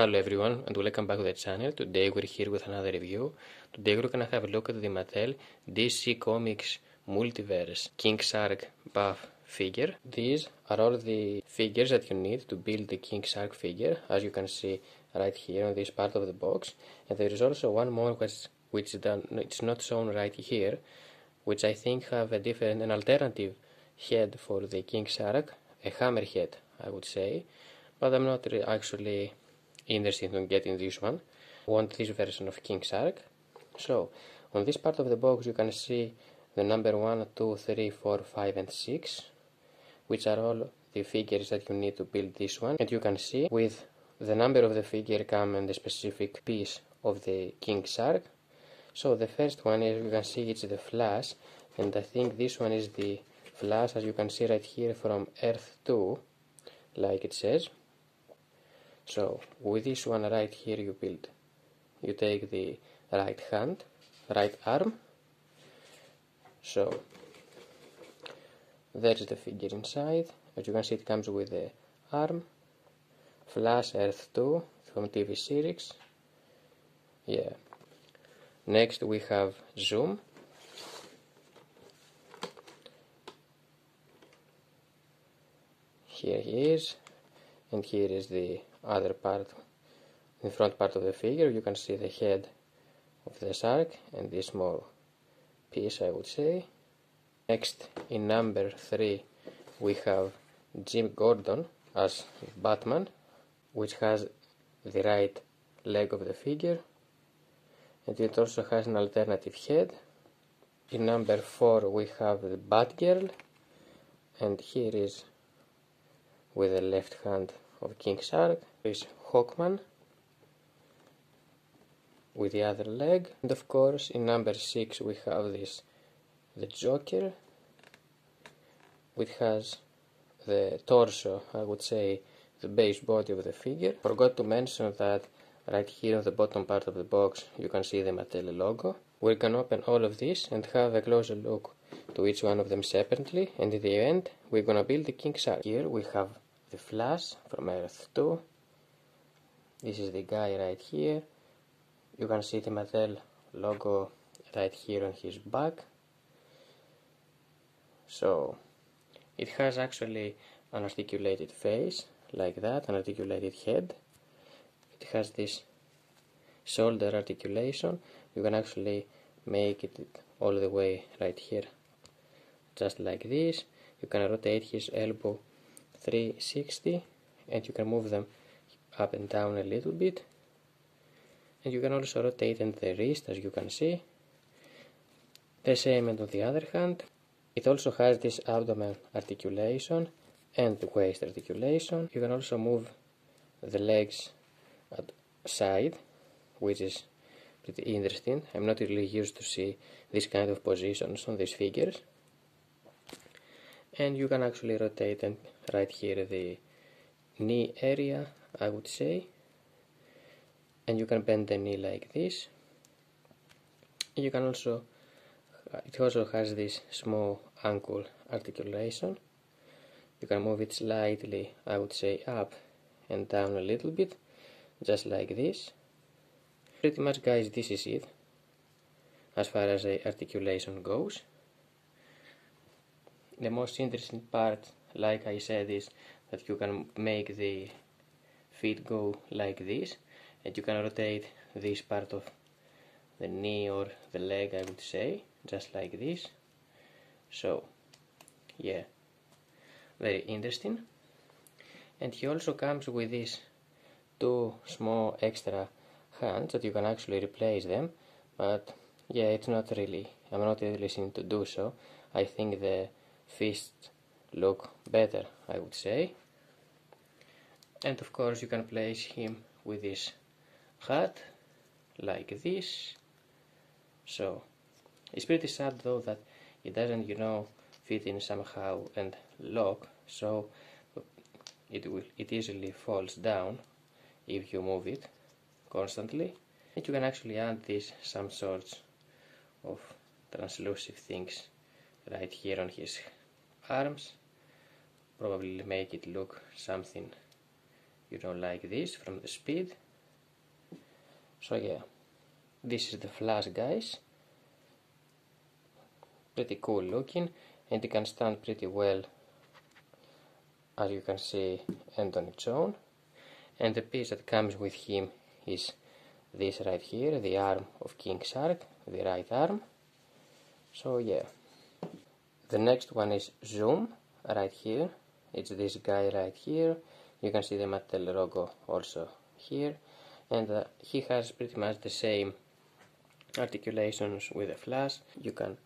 Hello everyone and welcome back to the channel. Today we're here with another review. Today we're gonna have a look at the Mattel DC Comics Multiverse King Shark BAF figure. These are all the figures that you need to build the King Shark figure as you can see right here on this part of the box. And there is also one more which, which done, it's not shown right here which I think have a different, an alternative head for the King Shark, a hammerhead I would say, but I'm not actually interested in getting this one. Want this version of King Shark. So, on this part of the box you can see the number 1, 2, 3, 4, 5 and 6, which are all the figures that you need to build this one. And you can see with the number of the figure come and the specific piece of the King Shark. So the first one, as you can see, it's the Flash, and I think this one is the Flash, as you can see right here, from Earth 2, like it says. So with this one right here you build, you take the right hand, right arm. So there's the figure inside. As you can see it comes with the arm, Flash Earth 2 from TV series. Yeah. Next we have Zoom. Here he is, and here is the other part, the front part of the figure, you can see the head of the shark and this small piece I would say. Next in number 3 we have Jim Gordon as Batman which has the right leg of the figure and it also has an alternative head. In number 4 we have the Batgirl and here is with the left hand of King Shark is Hawkman with the other leg and of course in number 6 we have this the Joker which has the torso I would say the base body of the figure. Forgot to mention that right here on the bottom part of the box you can see the Mattel logo. We can open all of this and have a closer look to each one of them separately and in the end we're gonna build the King Shark. Here we have the Flash from Earth 2 this is the guy right here. You can see the Mattel logo right here on his back. So it has actually an articulated face like that an articulated head. It has this shoulder articulation. You can actually make it all the way right here just like this. You can rotate his elbow 360 and you can move them up and down a little bit. And you can also rotate in the wrist as you can see. The same and on the other hand it also has this abdomen articulation and waist articulation. You can also move the legs at side which is pretty interesting. I'm not really used to see this kind of positions on these figures and you can actually rotate and right here the knee area I would say. And you can bend the knee like this. You can also it also has this small ankle articulation. You can move it slightly I would say up and down a little bit just like this. Pretty much guys this is it as far as the articulation goes the most interesting part like I said is that you can make the feet go like this and you can rotate this part of the knee or the leg I would say just like this. So yeah very interesting. And he also comes with these two small extra hands that you can actually replace them but yeah it's not really I'm not really seen to do so. I think the fists look better I would say. And of course you can place him with this hat like this. So it's pretty sad though that it doesn't you know fit in somehow and lock. So it will it easily falls down if you move it constantly. And you can actually add this some sorts of translucent things right here on his arms probably make it look something you know like this from the speed. So yeah. This is the flash guys. Pretty cool looking and it can stand pretty well as you can see and on its own and the piece that comes with him is this right here the arm of King Shark the right arm. So yeah the next one is zoom right here. It's this guy right here. You can see the Mattel logo also here. And uh, he has pretty much the same articulations with the flash. You can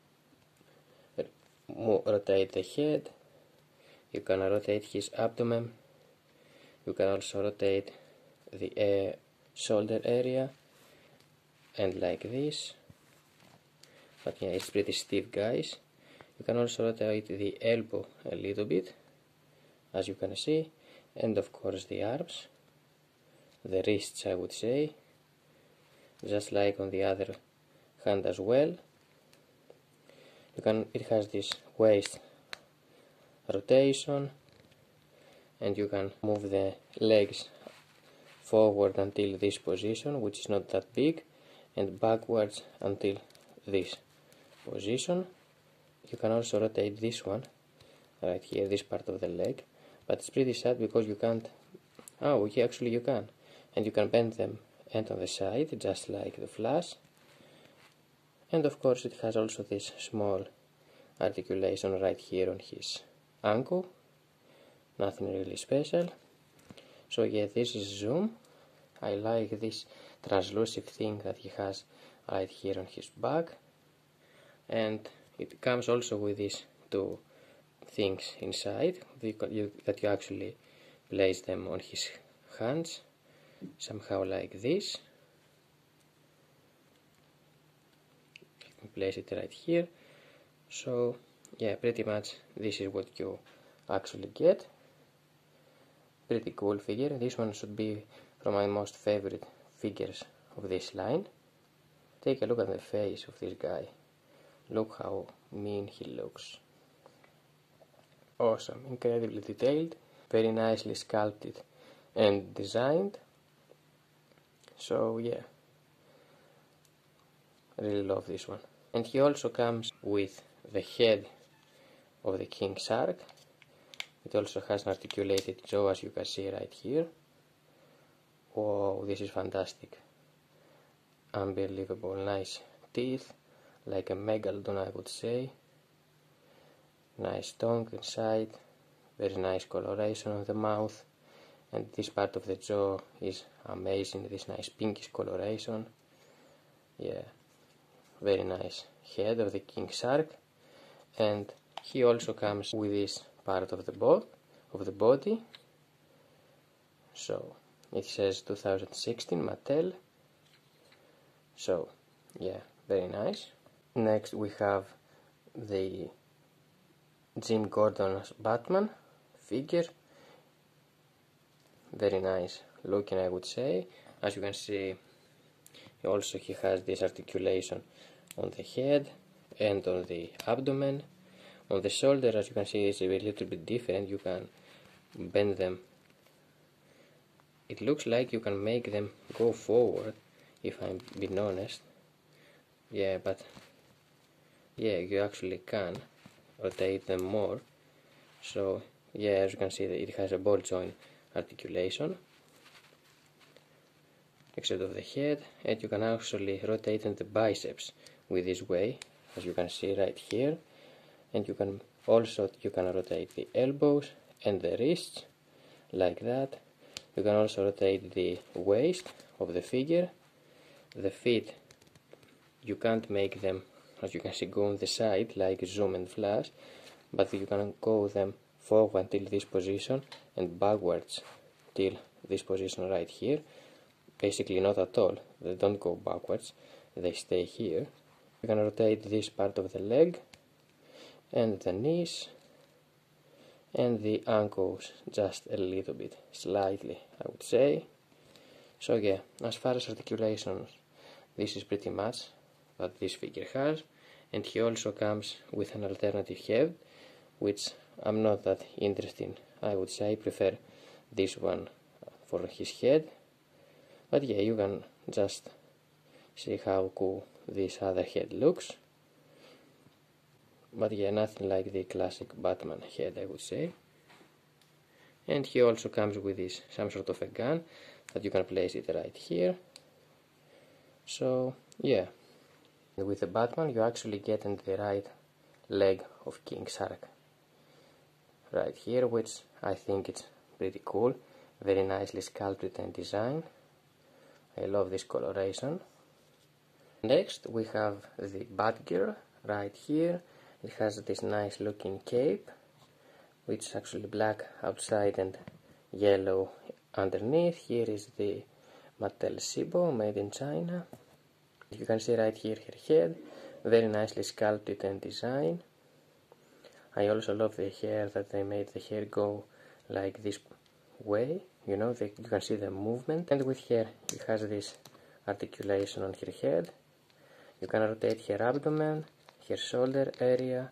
rotate the head. You can rotate his abdomen. You can also rotate the uh, shoulder area. And like this. But yeah it's pretty stiff guys you can also rotate the elbow a little bit as you can see and of course the arms. The wrists I would say just like on the other hand as well. You can it has this waist rotation and you can move the legs forward until this position which is not that big and backwards until this position you can also rotate this one right here this part of the leg but it's pretty sad because you can't oh yeah, actually you can and you can bend them end on the side just like the flash and of course it has also this small articulation right here on his ankle nothing really special. So yeah this is zoom. I like this translucent thing that he has right here on his back and it comes also with these two things inside that you, actually place them on his hands somehow like this. Place it right here. So yeah pretty much this is what you actually get. Pretty cool figure. This one should be from my most favorite figures of this line. Take a look at the face of this guy look how mean he looks. Awesome. Incredibly detailed very nicely sculpted and designed. So yeah. Really love this one. And he also comes with the head of the king shark it also has an articulated jaw as you can see right here. Wow this is fantastic. Unbelievable nice teeth like a megalodon I would say. Nice tongue inside very nice coloration of the mouth and this part of the jaw is amazing this nice pinkish coloration. Yeah very nice head of the king shark. And he also comes with this part of the boat of the body. So it says 2016 Mattel. So yeah very nice next we have the Jim Gordon's Batman figure. Very nice looking I would say. As you can see also he has this articulation on the head and on the abdomen. On the shoulder as you can see it's a little bit different. You can bend them. It looks like you can make them go forward if I'm being honest. Yeah but yeah you actually can rotate them more. So yeah as you can see it has a ball joint articulation. Except of the head and you can actually rotate the biceps with this way as you can see right here. And you can also you can rotate the elbows and the wrists like that. You can also rotate the waist of the figure. The feet you can't make them as you can see go on the side like zoom and flash but you can go them forward till this position and backwards till this position right here. Basically not at all. They don't go backwards. They stay here. You can rotate this part of the leg and the knees and the ankles just a little bit slightly I would say. So yeah as far as articulations this is pretty much what this figure has and he also comes with an alternative head which I'm not that interested I would say. I prefer this one for his head. But yeah you can just see how cool this other head looks. But yeah nothing like the classic Batman head I would say. And he also comes with this some sort of a gun that you can place it right here. So yeah with the Batman you actually get in the right leg of King Shark. Right here which I think it's pretty cool. Very nicely sculpted and designed. I love this coloration. Next we have the Batgirl right here. It has this nice looking cape which is actually black outside and yellow underneath. Here is the Mattel Sibo made in China you can see right here her head. Very nicely sculpted and designed. I also love the hair that they made the hair go like this way you know they, you can see the movement. And with her it has this articulation on her head. You can rotate her abdomen her shoulder area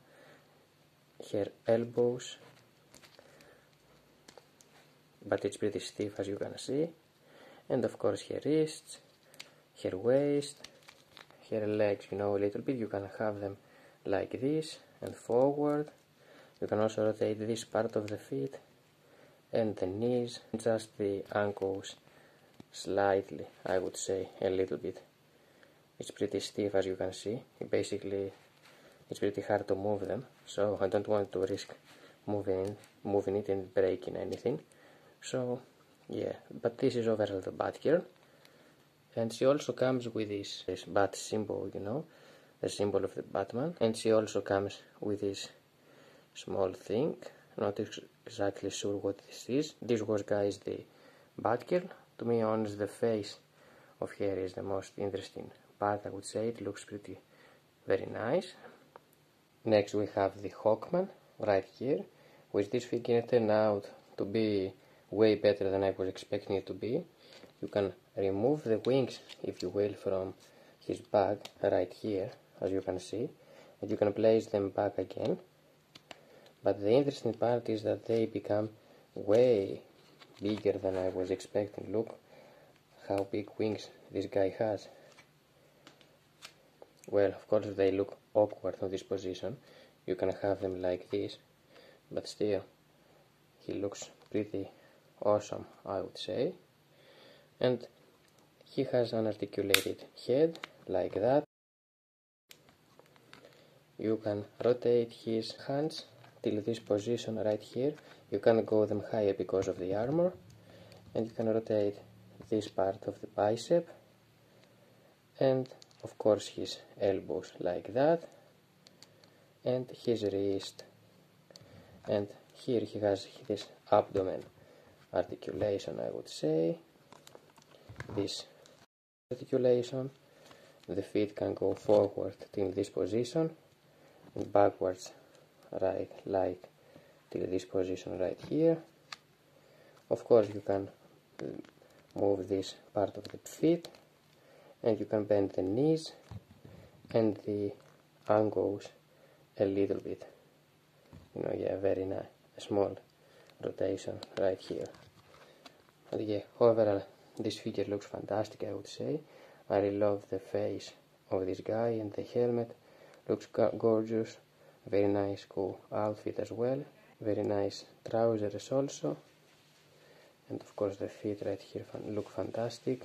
her elbows. But it's pretty stiff as you can see. And of course her wrists her waist her legs you know a little bit you can have them like this and forward you can also rotate this part of the feet and the knees, just the ankles slightly, I would say, a little bit. It's pretty stiff as you can see. basically, it's pretty hard to move them, so I don't want to risk moving, moving it and breaking anything. So, yeah, but this is overall the Batgirl. And she also comes with this, this bat symbol, you know, the symbol of the Batman. And she also comes with this small thing. Not ex exactly sure what this is. This was guys the Batgirl. To me honest the face of her is the most interesting part I would say. It looks pretty very nice. Next we have the Hawkman right here which this figure turned out to be way better than I was expecting it to be. You can remove the wings if you will from his back right here as you can see and you can place them back again but the interesting part is that they become way bigger than I was expecting. Look how big wings this guy has. Well, of course they look awkward on this position. You can have them like this, but still, he looks pretty awesome, I would say. And he has an articulated head like that. You can rotate his hands till this position right here. You can go them higher because of the armor. And you can rotate this part of the bicep. And of course his elbows like that. And his wrist. And here he has this abdomen articulation I would say. This articulation the feet can go forward till this position and backwards right like till this position right here. Of course you can mm, move this part of the feet and you can bend the knees and the ankles a little bit. You know yeah very nice small rotation right here. But yeah overall this figure looks fantastic I would say. I really love the face of this guy and the helmet. Looks gorgeous. Very nice cool outfit as well. Very nice trousers also. And of course the feet right here look fantastic.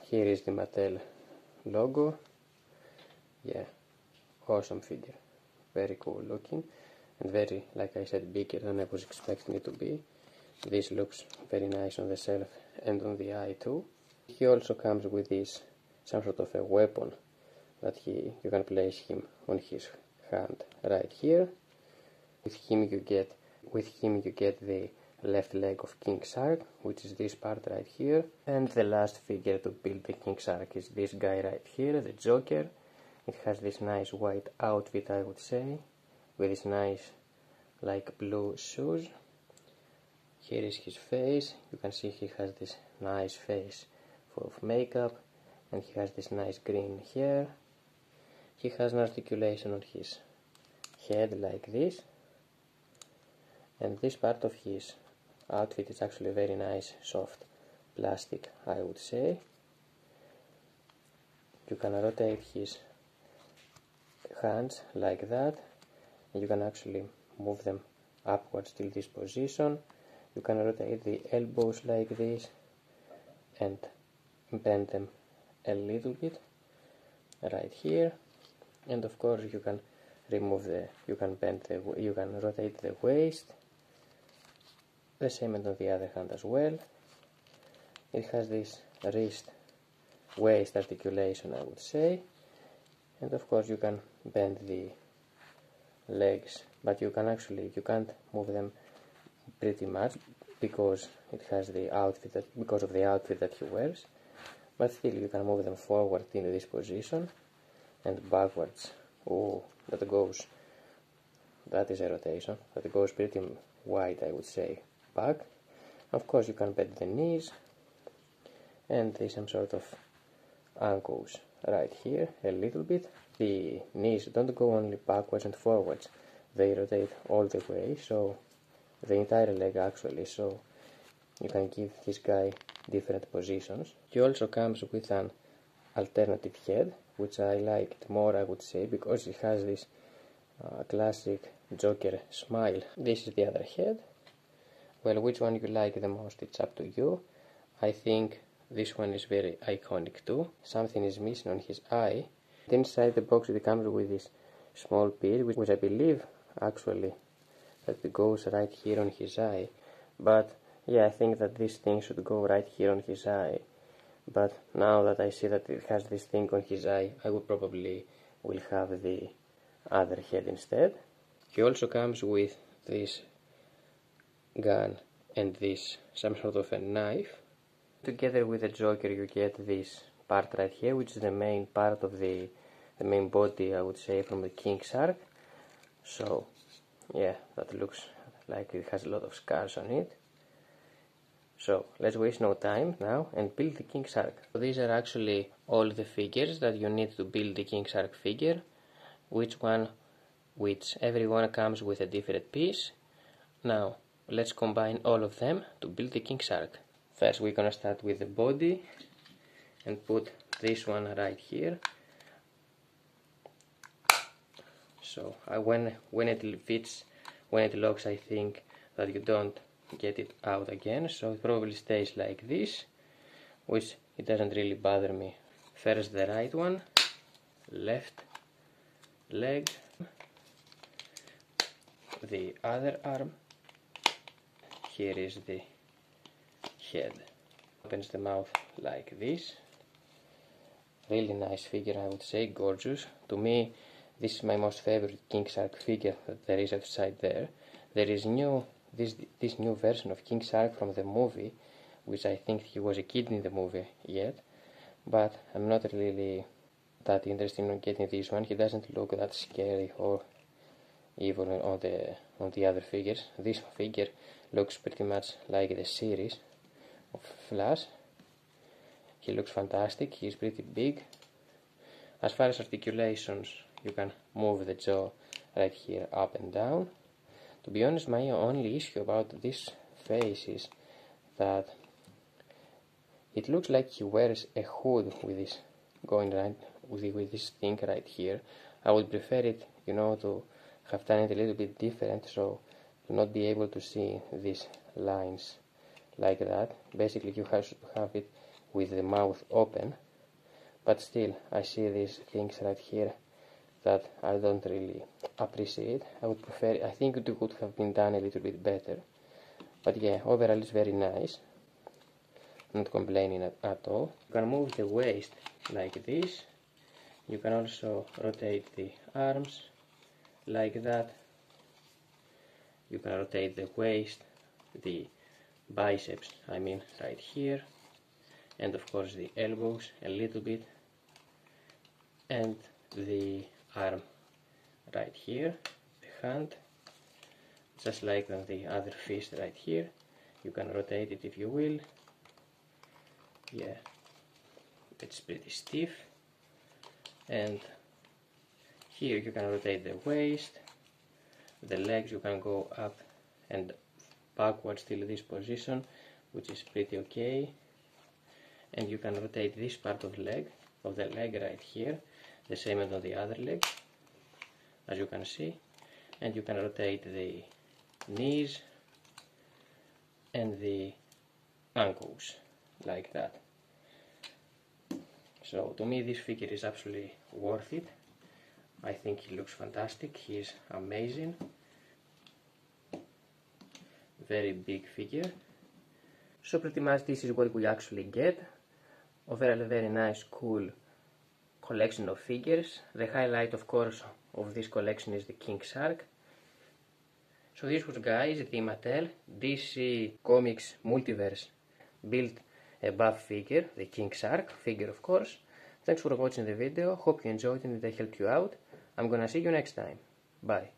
Here is the Mattel logo. Yeah awesome figure. Very cool looking and very like I said bigger than I was expecting it to be. This looks very nice on the shelf and on the eye too. He also comes with this some sort of a weapon that he you can place him on his hand right here. With him you get with him you get the left leg of King Shark which is this part right here. And the last figure to build the King Shark is this guy right here the Joker. It has this nice white outfit I would say with this nice like blue shoes here is his face. You can see he has this nice face full of makeup and he has this nice green hair. He has an articulation on his head like this. And this part of his outfit is actually very nice soft plastic I would say. You can rotate his hands like that. You can actually move them upwards till this position you can rotate the elbows like this and bend them a little bit right here. And of course you can remove the you can bend the you can rotate the waist. The same on the other hand as well. It has this wrist waist articulation I would say. And of course you can bend the legs but you can actually you can't move them pretty much because it has the outfit that because of the outfit that he wears. But still you can move them forward into this position and backwards. Oh that goes that is a rotation that goes pretty wide I would say back. Of course you can bend the knees and there's some sort of ankles right here a little bit. The knees don't go only backwards and forwards. They rotate all the way so the entire leg actually so you can give this guy different positions. He also comes with an alternative head which I liked more I would say because it has this uh, classic Joker smile. This is the other head. Well which one you like the most it's up to you. I think this one is very iconic too. Something is missing on his eye. Inside the box it comes with this small piece which I believe actually that goes right here on his eye. But yeah I think that this thing should go right here on his eye. But now that I see that it has this thing on his eye I would probably will have the other head instead. He also comes with this gun and this some sort of a knife. Together with the joker you get this part right here which is the main part of the the main body I would say from the king shark so yeah that looks like it has a lot of scars on it. So let's waste no time now and build the king shark so these are actually all the figures that you need to build the king shark figure. Which one which everyone comes with a different piece. Now let's combine all of them to build the king shark first we're gonna start with the body and put this one right here so I, when when it fits when it locks I think that you don't get it out again. So it probably stays like this which it doesn't really bother me. First the right one left leg the other arm here is the head. Opens the mouth like this. Really nice figure I would say gorgeous. To me this is my most favorite King Shark figure that there is outside there. There is new this this new version of King Shark from the movie, which I think he was a kid in the movie yet, but I'm not really that interested in getting this one. He doesn't look that scary or even on the on the other figures. This figure looks pretty much like the series of Flash. He looks fantastic. He's pretty big. As far as articulations, you can move the jaw right here up and down. To be honest my only issue about this face is that it looks like he wears a hood with this going right with, with this thing right here. I would prefer it you know to have done it a little bit different so to not be able to see these lines like that. Basically you have to have it with the mouth open but still I see these things right here that I don't really appreciate. I would prefer, I think it would have been done a little bit better. But yeah, overall it's very nice. Not complaining at, at all. You can move the waist like this. You can also rotate the arms like that. You can rotate the waist, the biceps, I mean right here. And of course the elbows a little bit. And the arm right here, the hand, just like on the other fist right here. You can rotate it if you will. Yeah, it's pretty stiff. And here you can rotate the waist, the legs you can go up and backwards till this position, which is pretty okay. And you can rotate this part of the leg of the leg right here, the same as on the other leg, as you can see, and you can rotate the knees and the ankles like that. So to me this figure is absolutely worth it. I think he looks fantastic, he is amazing. Very big figure. So pretty much this is what we actually get. Very very nice cool collection of figures. The highlight of course of this collection is the King Shark. So this was guys the Mattel DC Comics Multiverse built a buff figure, the King Shark figure of course. Thanks for watching the video, hope you enjoyed and it helped you out. I'm gonna see you next time. Bye.